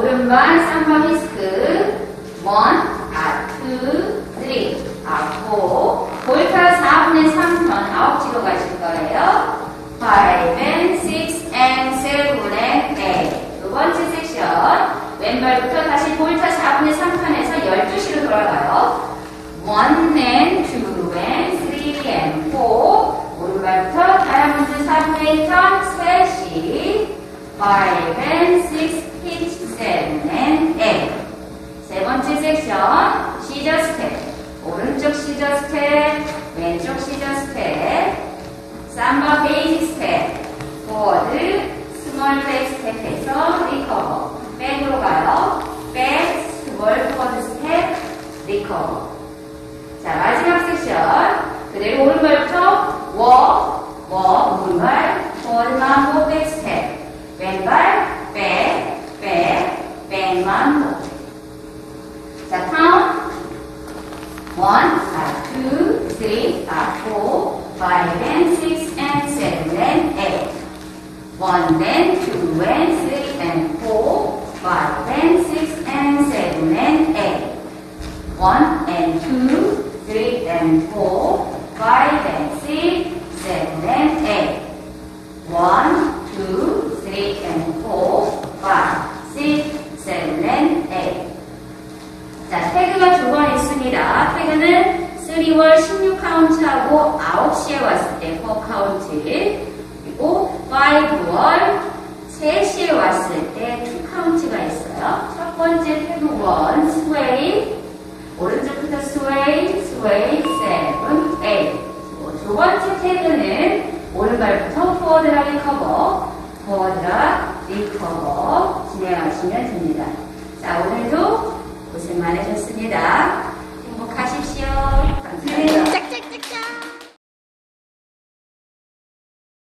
오른발 삼바 whisk. One, a, two, three, a, four. Volta 4분의 3턴 아홉 시로 가실 거예요. 5 and 6 and 7 and 8. 두 번째 섹션. 왼발부터 다시 볼타 4분의 3턴해서 12시로 돌아가요. 1 and 2 and 3 and 4. 오른발부터 다이아몬드 4분의 1턴 3시. 5 and 6, hitch 7 and 8. 세 번째 섹션. 시저 스텝. 오른쪽 시저 스텝. 왼쪽 시저 스텝. 삼바 basic 스텝. Forward. Small back 스텝에서 recover. Back으로 가요. Back, small forward 스텝, recover. 자, 마지막 섹션. 그대로 오른발부터 워, 워, 1, uh, 2, 3, uh, 4, 5 and 6 and 7 and 8. 1 then 2 and 3 and 4, 5 then 6 and 7 and 8. 1 and 2, 3 and 4, 5 and 6, 7 and 8. 1, 2, 3 and 4, 5, 6, 7 and 8. 자, 태그가 두 번이 있습니다. 태그는 3 wall 16카운트하고 9시에 왔을 때 4카운트 그리고 5 wall 3시에 왔을 때 2카운트가 있어요. 첫 번째 태그 1, sway 오른쪽부터 sway, sway, 7, 8 두 번째 태그는 오른발부터 forward rock recover forward rock recover 진행하시면 됩니다. 자, 오늘도.